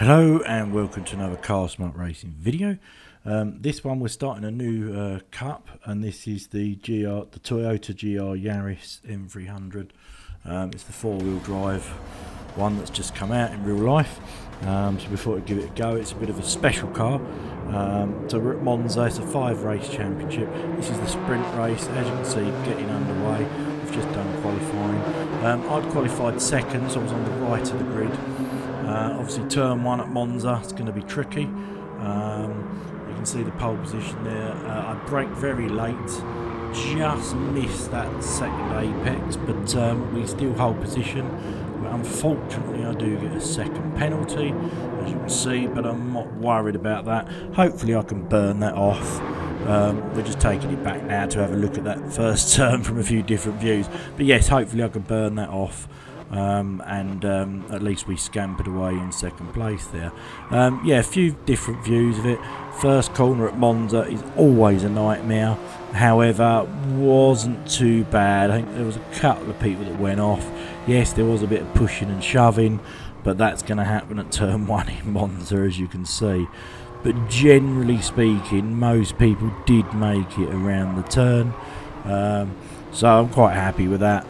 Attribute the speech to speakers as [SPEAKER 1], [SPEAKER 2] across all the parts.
[SPEAKER 1] Hello and welcome to another Car Smart Racing video. Um, this one we're starting a new uh, cup and this is the GR, the Toyota GR Yaris M300. Um, it's the four-wheel drive one that's just come out in real life. Um, so before we give it a go, it's a bit of a special car. Um, so we're at Monza, it's a five race championship. This is the sprint race, as you can see, getting underway. We've just done qualifying. Um, I'd qualified second, so I was on the right of the grid. Uh, obviously, turn one at Monza, it's going to be tricky. Um, you can see the pole position there. Uh, I brake very late, just missed that second apex, but um, we still hold position. Unfortunately, I do get a second penalty, as you can see, but I'm not worried about that. Hopefully, I can burn that off. Um, we're just taking it back now to have a look at that first turn from a few different views. But yes, hopefully I can burn that off. Um, and um, at least we scampered away in second place there. Um, yeah, a few different views of it. First corner at Monza is always a nightmare. However, wasn't too bad. I think there was a couple of people that went off. Yes, there was a bit of pushing and shoving, but that's going to happen at turn one in Monza, as you can see. But generally speaking, most people did make it around the turn. Um, so I'm quite happy with that.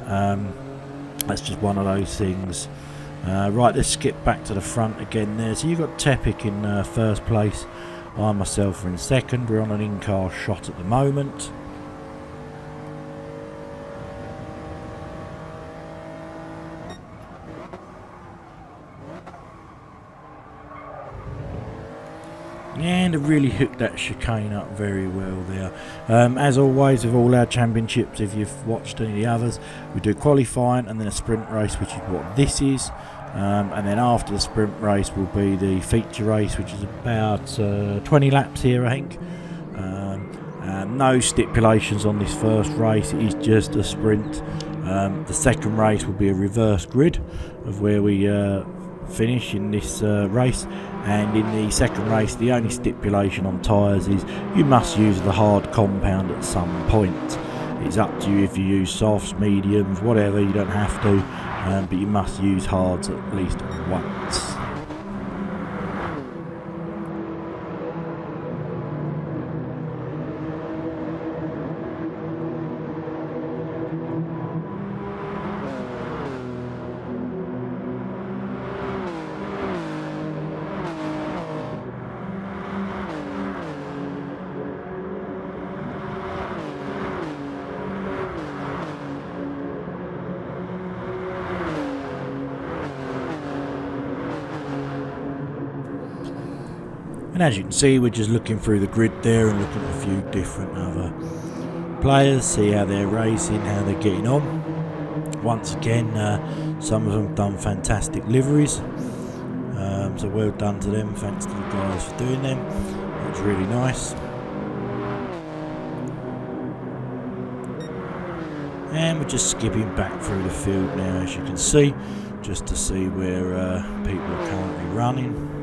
[SPEAKER 1] That's just one of those things. Uh, right, let's skip back to the front again there. So you've got Tepic in uh, first place. I myself are in second. We're on an in-car shot at the moment. And really hooked that chicane up very well there. Um, as always with all our championships, if you've watched any of the others, we do qualifying and then a sprint race, which is what this is. Um, and then after the sprint race will be the feature race, which is about uh, 20 laps here, I think. Um, no stipulations on this first race, it is just a sprint. Um, the second race will be a reverse grid of where we uh, finish in this uh, race. And in the second race the only stipulation on tyres is you must use the hard compound at some point. It's up to you if you use softs mediums whatever you don't have to um, but you must use hards at least once And as you can see, we're just looking through the grid there and looking at a few different other players, see how they're racing, how they're getting on. Once again, uh, some of them done fantastic liveries. Um, so well done to them, thanks to the guys for doing them. It's really nice. And we're just skipping back through the field now, as you can see, just to see where uh, people are currently running.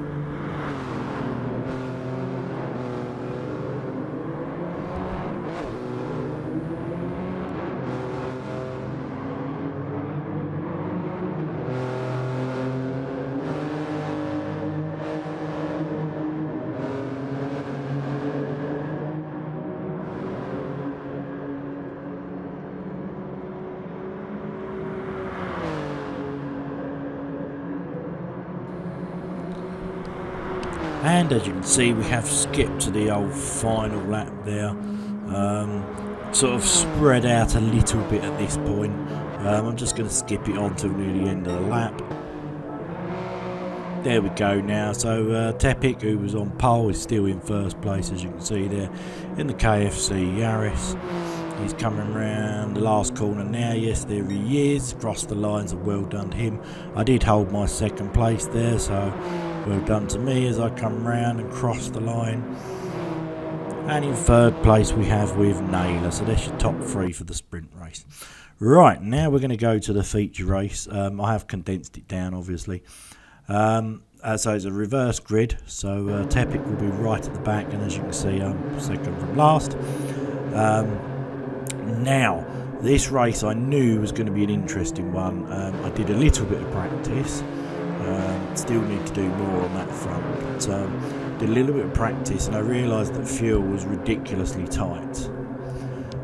[SPEAKER 1] And as you can see, we have skipped to the old final lap there. Um, sort of spread out a little bit at this point. Um, I'm just going to skip it on to near the end of the lap. There we go now. So uh, Tepic, who was on pole, is still in first place, as you can see there, in the KFC Yaris. He's coming around the last corner now. Yes, there he is. Crossed the lines and well done to him. I did hold my second place there, so well done to me as I come round and cross the line. And in third place we have with Naylor. So that's your top three for the sprint race. Right, now we're going to go to the feature race. Um, I have condensed it down, obviously. Um, uh, so it's a reverse grid. So uh, Tepic will be right at the back. And as you can see, I'm second from last. Um, now, this race I knew was going to be an interesting one. Um, I did a little bit of practice. Um, still need to do more on that front. But, um, did a little bit of practice and I realised that fuel was ridiculously tight.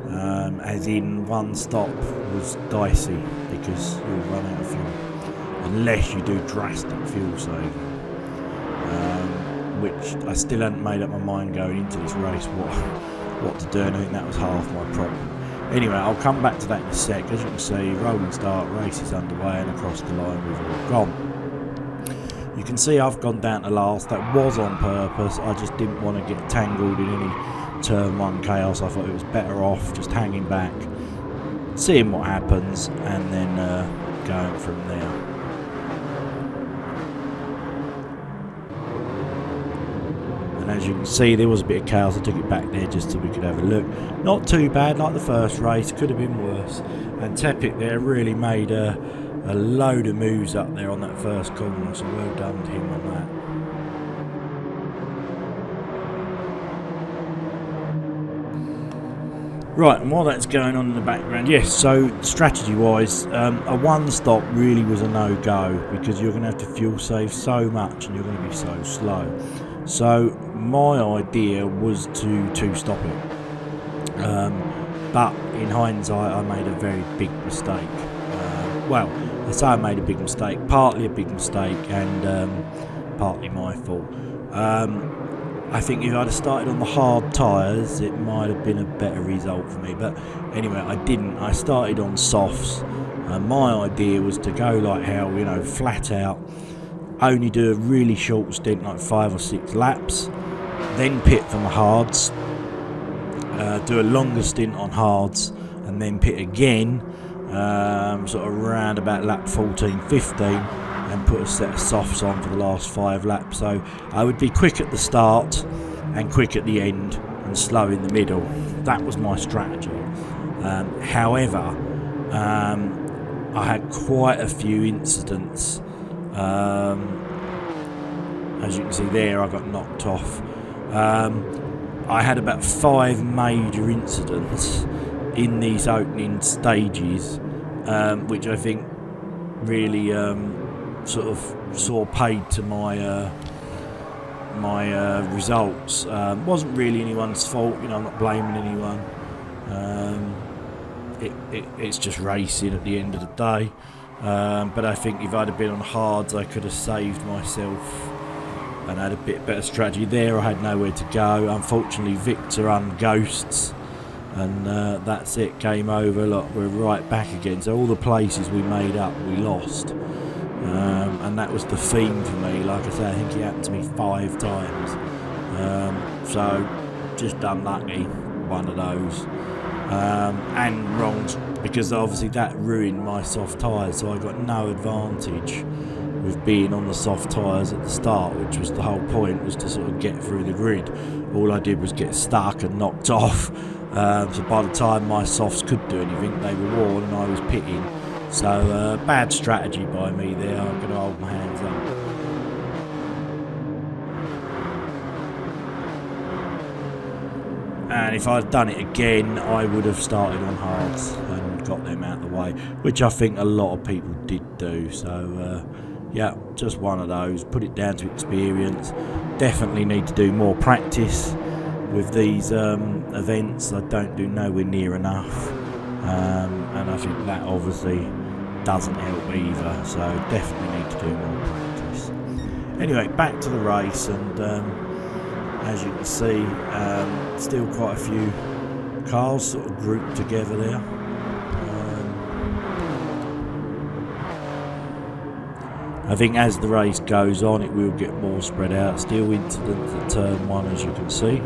[SPEAKER 1] Um, as in, one stop was dicey because you'll run out of fuel unless you do drastic fuel saving. Um, which I still hadn't made up my mind going into this race what what to do, and I think that was half my problem. Anyway, I'll come back to that in a sec. As you can see, rolling start, race is underway, and across the line we've all gone. You can see I've gone down to last. That was on purpose. I just didn't want to get tangled in any turn one chaos. I thought it was better off just hanging back, seeing what happens, and then uh, going from there. and as you can see there was a bit of chaos I took it back there just so we could have a look not too bad like the first race could have been worse and Tepic there really made a, a load of moves up there on that first corner so well done to him on that Right, and while that's going on in the background, yes, so strategy wise, um, a one stop really was a no go because you're going to have to fuel save so much and you're going to be so slow. So my idea was to to stop it. Um, but in hindsight, I made a very big mistake. Uh, well, I say I made a big mistake, partly a big mistake and um, partly my fault. Um, I think if I'd have started on the hard tyres, it might have been a better result for me. But anyway, I didn't. I started on softs. Uh, my idea was to go like hell, you know, flat out only do a really short stint, like five or six laps, then pit from the hards, uh, do a longer stint on hards, and then pit again, um, sort of around about lap 14, 15, and put a set of softs on for the last five laps. So I would be quick at the start and quick at the end and slow in the middle. That was my strategy. Um, however, um, I had quite a few incidents um, as you can see there, I got knocked off. Um, I had about five major incidents in these opening stages, um, which I think really um, sort of saw paid to my uh, my uh, results. Um, wasn't really anyone's fault, you know. I'm not blaming anyone. Um, it, it, it's just racing at the end of the day. Um, but I think if I'd have been on hards, I could have saved myself and had a bit better strategy there. I had nowhere to go. Unfortunately, Victor unghosts, and uh, that's it. Game over. Look, we're right back again. So all the places we made up, we lost, um, and that was the theme for me. Like I say, I think it happened to me five times. Um, so just unlucky, one of those um, and wronged because obviously that ruined my soft tyres so I got no advantage with being on the soft tyres at the start which was the whole point was to sort of get through the grid all I did was get stuck and knocked off um, so by the time my softs could do anything they were worn and I was pitting so uh, bad strategy by me there. I'm going to hold my hands up. And if I'd done it again I would have started on hards and got them out of the way which I think a lot of people did do. So uh, yeah just one of those. Put it down to experience. Definitely need to do more practice with these um, events I don't do nowhere near enough. Um, and I think that obviously doesn't help either. So definitely need to do more practice. Anyway back to the race and um, as you can see um, still quite a few cars sort of grouped together there. Um, I think as the race goes on it will get more spread out. Still incidents at turn one as you can see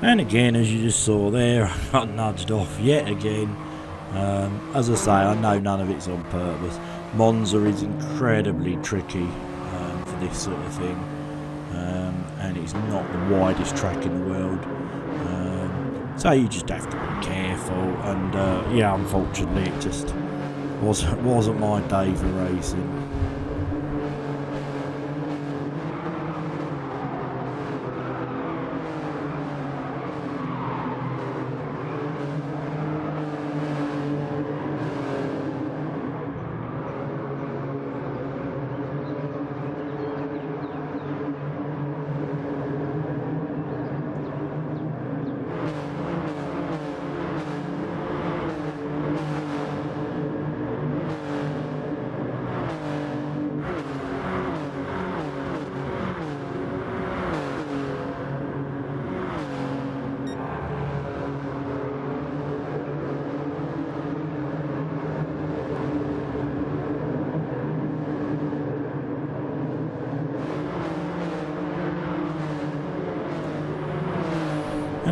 [SPEAKER 1] And again, as you just saw there, I got nudged off yet again. Um, as I say, I know none of it's on purpose. Monza is incredibly tricky um, for this sort of thing. Um, and it's not the widest track in the world. Um, so you just have to be careful. And uh, yeah, unfortunately, it just wasn't, wasn't my day for racing.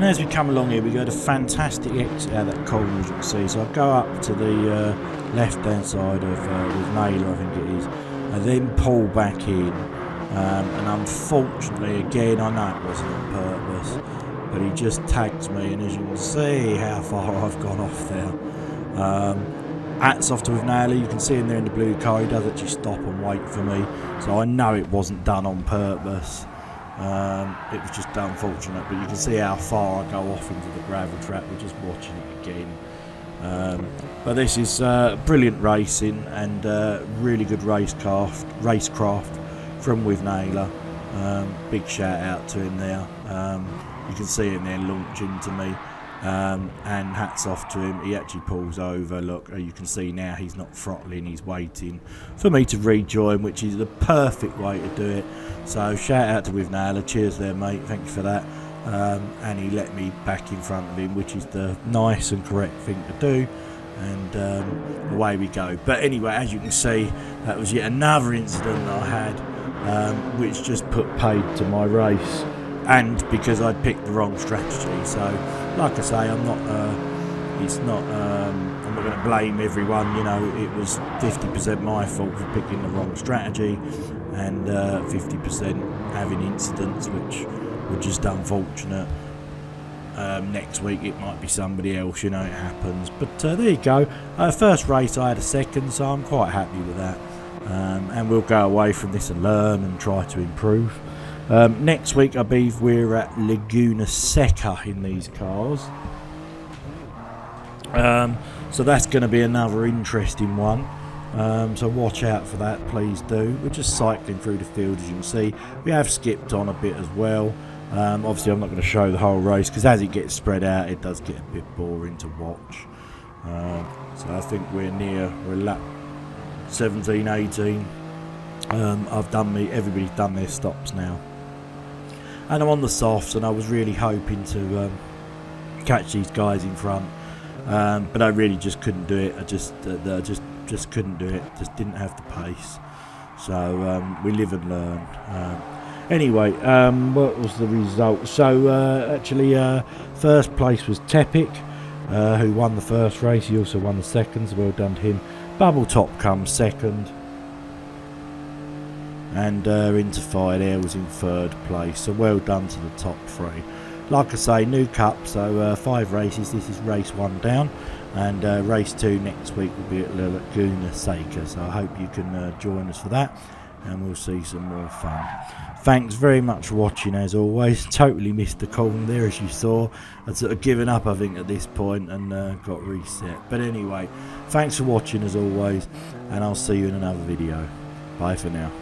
[SPEAKER 1] As we come along here, we go to fantastic exit out of that corner, as you can see. So I go up to the uh, left-hand side of uh, with Naylor, I think it is, and then pull back in. Um, and unfortunately, again, I know it wasn't on purpose, but he just tags me, and as you can see how far I've gone off there. Um, hats off to with Naylor, you can see him there in the blue car, he does actually stop and wait for me, so I know it wasn't done on purpose. Um, it was just unfortunate, but you can see how far I go off into the gravel trap. We're just watching it again. Um, but this is uh, brilliant racing and uh, really good racecraft, racecraft from with Naylor. Um, big shout out to him there. Um, you can see him there launching to me. Um, and hats off to him. He actually pulls over. Look, you can see now he's not throttling. He's waiting for me to rejoin, which is the perfect way to do it. So shout out to With Naylor. Cheers there, mate. Thank you for that. Um, and he let me back in front of him, which is the nice and correct thing to do. And um, away we go. But anyway, as you can see, that was yet another incident I had, um, which just put paid to my race and because I picked the wrong strategy. So, like I say, I'm not. Uh, it's not. Um, I'm not going to blame everyone. You know, it was 50% my fault for picking the wrong strategy, and uh, 50% having incidents which were just unfortunate. Um, next week it might be somebody else, you know, it happens. But uh, there you go. Uh, first race I had a second, so I'm quite happy with that. Um, and we'll go away from this and learn and try to improve. Um, next week, I believe we're at Laguna Seca in these cars. Um, so that's going to be another interesting one. Um, so watch out for that, please do. We're just cycling through the field, as you can see. We have skipped on a bit as well. Um, obviously, I'm not going to show the whole race because as it gets spread out, it does get a bit boring to watch. Uh, so I think we're near, we're lap 17, 18. Um, I've done me, everybody's done their stops now and I'm on the softs and I was really hoping to um, catch these guys in front. Um, but I really just couldn't do it. I just uh, just just couldn't do it. Just didn't have the pace. So um, we live and learn. Um, anyway um, what was the result? So uh, actually uh, first place was Tepic uh, who won the first race. He also won the second. So well done to him. Bubble Top comes second and uh, there was in third place. So well done to the top three. Like I say, new cup, so uh, five races. This is race one down, and uh, race two next week will be at La Laguna Seca. So I hope you can uh, join us for that, and we'll see some more fun. Thanks very much for watching as always. Totally missed the call there as you saw. I'd sort of given up I think at this point and uh, got reset. But anyway, thanks for watching as always and I'll see you in another video. Bye for now.